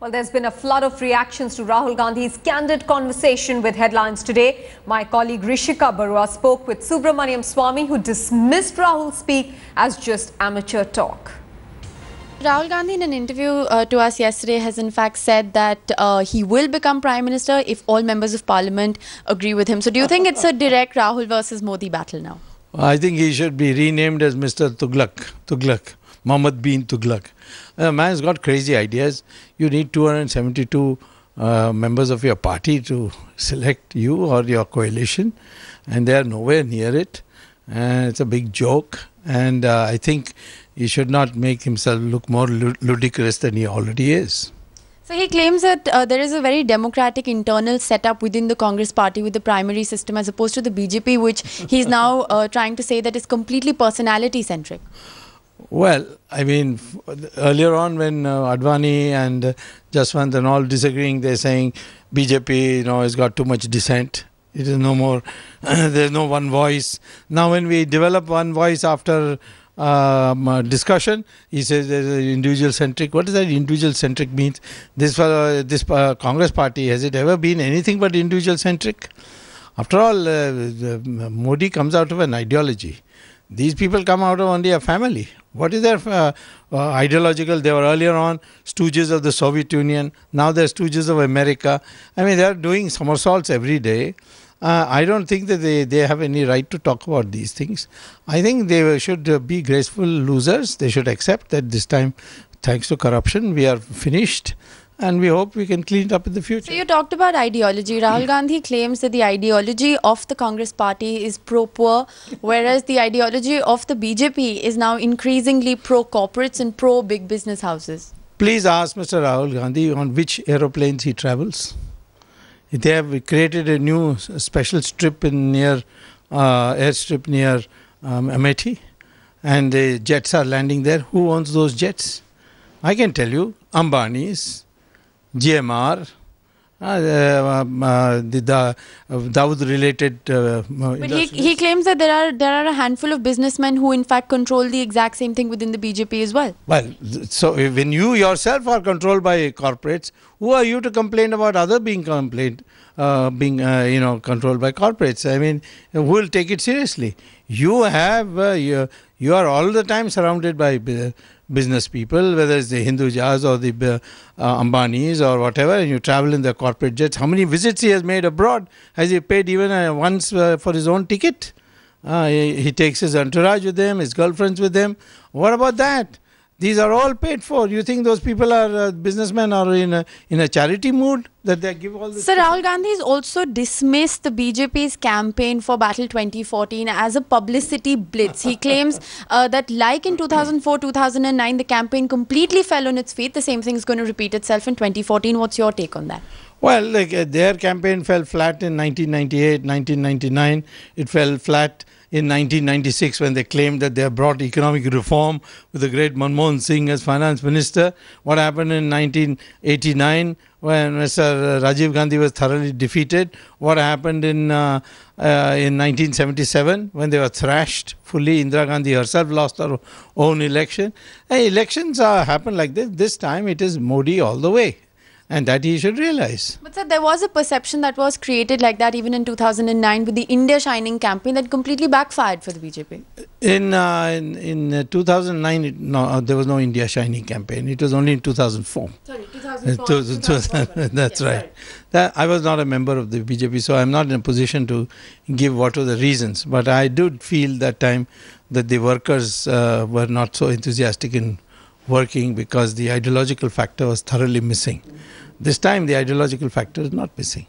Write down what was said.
Well, there's been a flood of reactions to Rahul Gandhi's candid conversation with headlines today. My colleague Rishika Barua spoke with Subramaniam Swamy, who dismissed Rahul's speak as just amateur talk. Rahul Gandhi, in an interview uh, to us yesterday, has in fact said that uh, he will become Prime Minister if all members of Parliament agree with him. So, do you think it's a direct Rahul versus Modi battle now? I think he should be renamed as Mr. Tughlaq. Tughlaq. Mohammed bin Tughlaq. The man's got crazy ideas. You need 272 uh, members of your party to select you or your coalition, and they are nowhere near it. And it's a big joke. And uh, I think he should not make himself look more ludicrous than he already is. So he claims that uh, there is a very democratic internal setup within the Congress party with the primary system as opposed to the BJP, which he's now uh, trying to say that is completely personality centric. Well, I mean, earlier on when uh, Advani and uh, Jaswant and all disagreeing, they're saying BJP, you know, has got too much dissent. It is no more, there's no one voice. Now, when we develop one voice after um, uh, discussion, he says there's an individual centric. What does that individual centric means? This uh, this uh, Congress party has it ever been anything but individual centric? After all, uh, Modi comes out of an ideology. These people come out of only a family. What is their uh, uh, ideological? They were earlier on stooges of the Soviet Union. Now they're stooges of America. I mean, they're doing somersaults every day. Uh, I don't think that they, they have any right to talk about these things. I think they should be graceful losers. They should accept that this time, thanks to corruption, we are finished and we hope we can clean it up in the future. So you talked about ideology. Rahul Gandhi claims that the ideology of the Congress party is pro-poor, whereas the ideology of the BJP is now increasingly pro-corporates and pro-big business houses. Please ask Mr. Rahul Gandhi on which aeroplanes he travels. They have created a new special strip in near uh, airstrip near um, Amethi, and the jets are landing there. Who owns those jets? I can tell you, Ambani's, GMR, uh, um, uh, the, the uh, Dawood related. Uh, but he, he claims that there are there are a handful of businessmen who in fact control the exact same thing within the BJP as well. Well, so when you yourself are controlled by corporates, who are you to complain about other being complained, uh, being uh, you know controlled by corporates? I mean, who will take it seriously? You have you, you are all the time surrounded by business people, whether it's the Hindujas or the uh, Ambanis or whatever, and you travel in the corporate jets. How many visits he has made abroad? Has he paid even uh, once uh, for his own ticket? Uh, he, he, takes his entourage with him, his girlfriends with him. What about that? These are all paid for. You think those people are uh, businessmen or in a, in a charity mood that they give all this? Sir, Rahul Gandhi has also dismissed the BJP's campaign for Battle 2014 as a publicity blitz. He claims uh, that, like in 2004 2009, the campaign completely fell on its feet. The same thing is going to repeat itself in 2014. What's your take on that? Well, like uh, their campaign fell flat in 1998, 1999. It fell flat in 1996 when they claimed that they have brought economic reform with the great Manmohan Singh as finance minister. What happened in 1989 when Mr. Rajiv Gandhi was thoroughly defeated? What happened in uh, uh, in 1977 when they were thrashed fully? Indira Gandhi herself lost her own election. elections uh, happen like this. This time it is Modi all the way and that he should realize. But sir, there was a perception that was created like that even in 2009 with the India Shining campaign that completely backfired for the BJP. In uh, in, in uh, 2009, it, no, uh, there was no India Shining campaign. It was only in 2004. Sorry, 2004. 2004 that's right. That, I was not a member of the BJP, so I'm not in a position to give what were the reasons. But I did feel that time that the workers uh, were not so enthusiastic in working because the ideological factor was thoroughly missing. This time, the ideological factor is not missing.